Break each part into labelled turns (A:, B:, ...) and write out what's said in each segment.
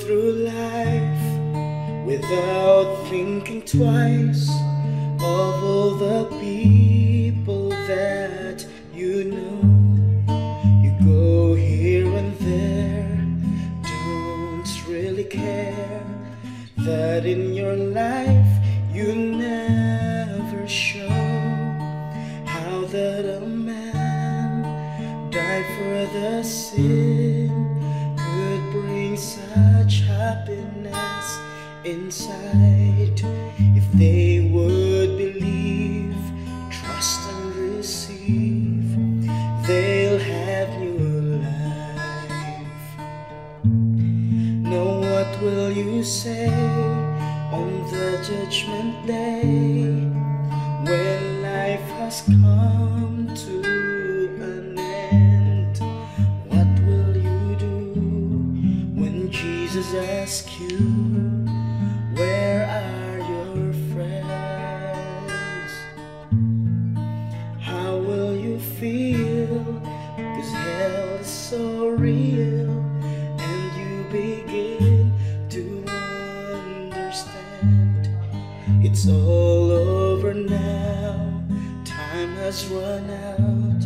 A: through life without thinking twice of all the people that you know. You go here and there, don't really care that in your life you never show how that a man died for the sin such happiness inside if they would believe, trust and receive, they'll have new life. Now, what will you say on the judgment day when life has come Jesus asks you, Where are your friends? How will you feel? Cause hell is so real, and you begin to understand it's all over now. Time has run out.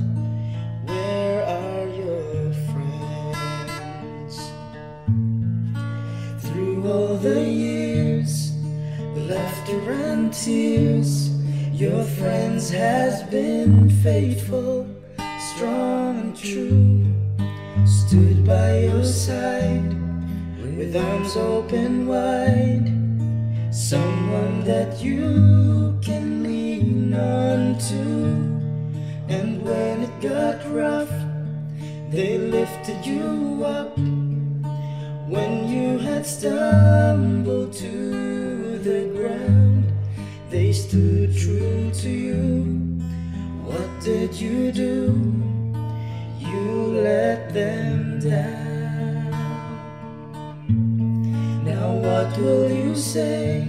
A: The years, laughter and tears, your friends has been faithful, strong and true. Stood by your side with arms open wide. Someone that you can lean on to. And when it got rough, they lifted you up. When you had stumbled to the ground, they stood true to you. What did you do? You let them down. Now, what will you say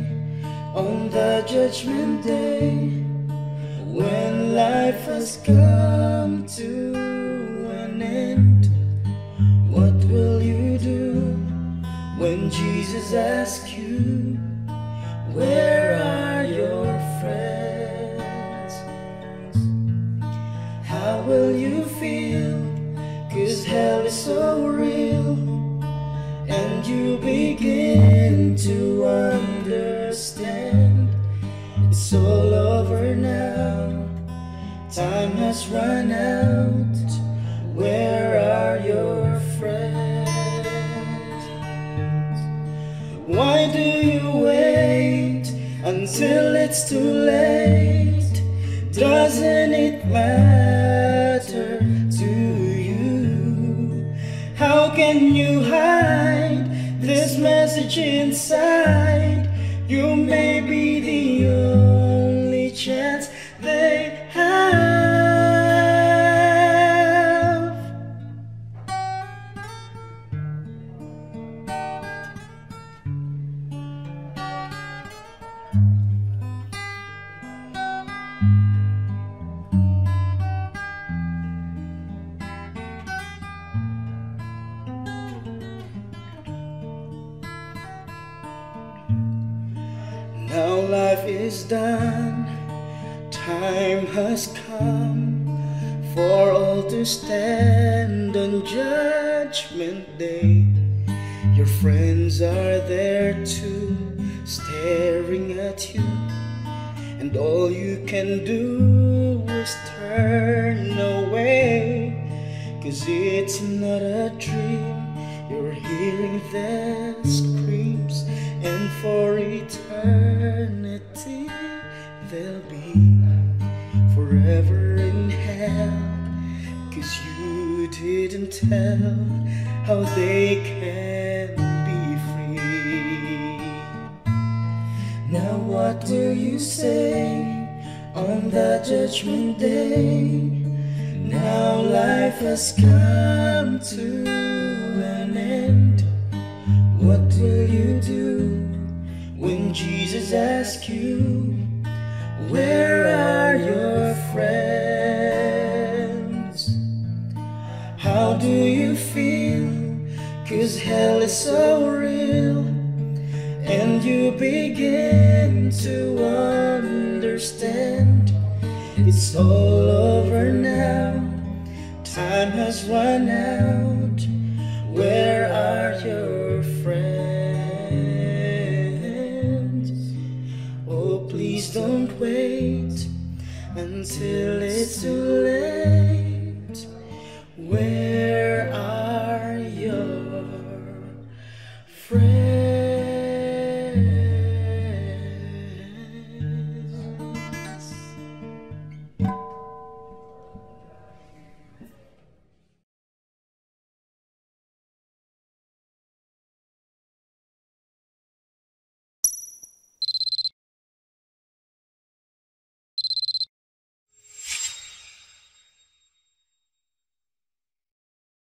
A: on the judgment day when life has come to when Jesus asks you, Where are your friends? How will you feel? Cause hell is so real, and you begin to understand it's all over now. Time has run out. Where until it's too late? Doesn't it matter to you? How can you hide this message inside? You may life is done, time has come for all to stand on Judgment Day. Your friends are there too, staring at you, and all you can do is turn away. Cause it's not a dream, you're hearing their screams, and for eternity they'll be forever in hell. Cause you didn't tell how they can be free. Now, what do you say on that judgment day? Now life has come to ask you, where are your friends? How do you feel? Cause hell is so real, and you begin to understand it's all over now. Time has run out. Where are your don't wait until it's too late. Where